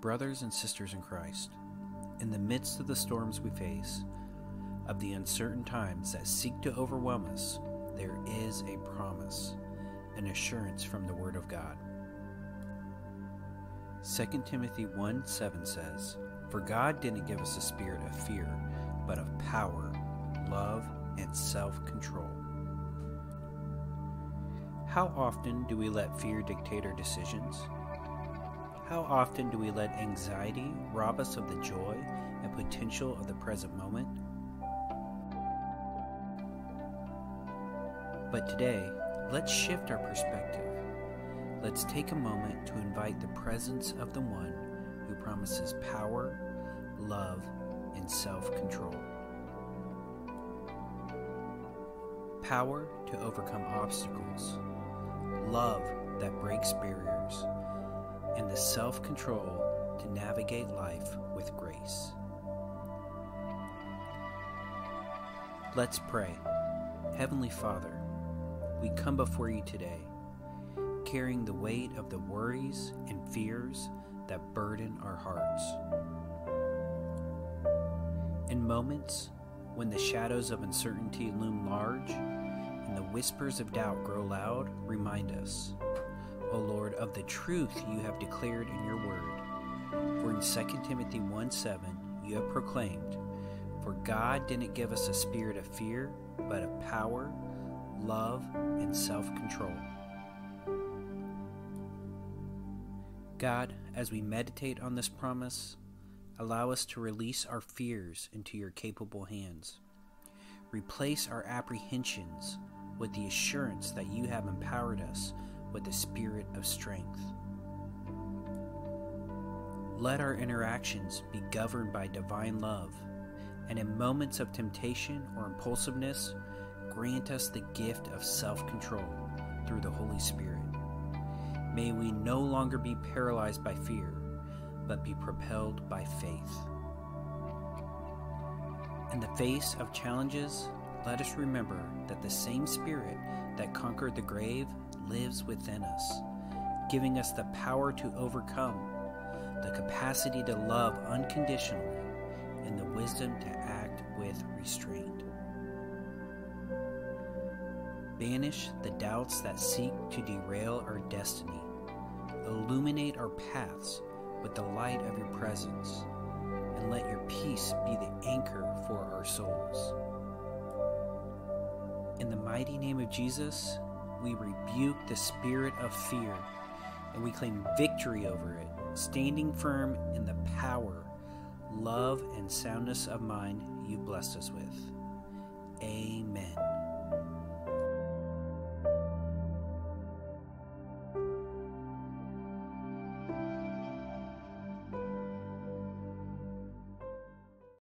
Brothers and sisters in Christ, in the midst of the storms we face, of the uncertain times that seek to overwhelm us, there is a promise, an assurance from the Word of God. 2 Timothy 1 7 says, For God didn't give us a spirit of fear, but of power, love, and self control. How often do we let fear dictate our decisions? How often do we let anxiety rob us of the joy and potential of the present moment? But today, let's shift our perspective. Let's take a moment to invite the presence of the one who promises power, love, and self control. Power to overcome obstacles, love that breaks barriers and the self control to navigate life with grace. Let's pray. Heavenly Father, we come before you today, carrying the weight of the worries and fears that burden our hearts. In moments when the shadows of uncertainty loom large and the whispers of doubt grow loud, remind us O Lord, of the truth you have declared in your word. For in 2 Timothy 1 7, you have proclaimed, For God didn't give us a spirit of fear, but of power, love, and self control. God, as we meditate on this promise, allow us to release our fears into your capable hands. Replace our apprehensions with the assurance that you have empowered us with a spirit of strength. Let our interactions be governed by divine love, and in moments of temptation or impulsiveness, grant us the gift of self control through the Holy Spirit. May we no longer be paralyzed by fear, but be propelled by faith. In the face of challenges, let us remember that the same Spirit that conquered the grave lives within us, giving us the power to overcome, the capacity to love unconditionally, and the wisdom to act with restraint. Banish the doubts that seek to derail our destiny. Illuminate our paths with the light of your presence, and let your peace be the anchor for our souls. In the mighty name of Jesus, we rebuke the spirit of fear and we claim victory over it, standing firm in the power, love, and soundness of mind you blessed us with. Amen.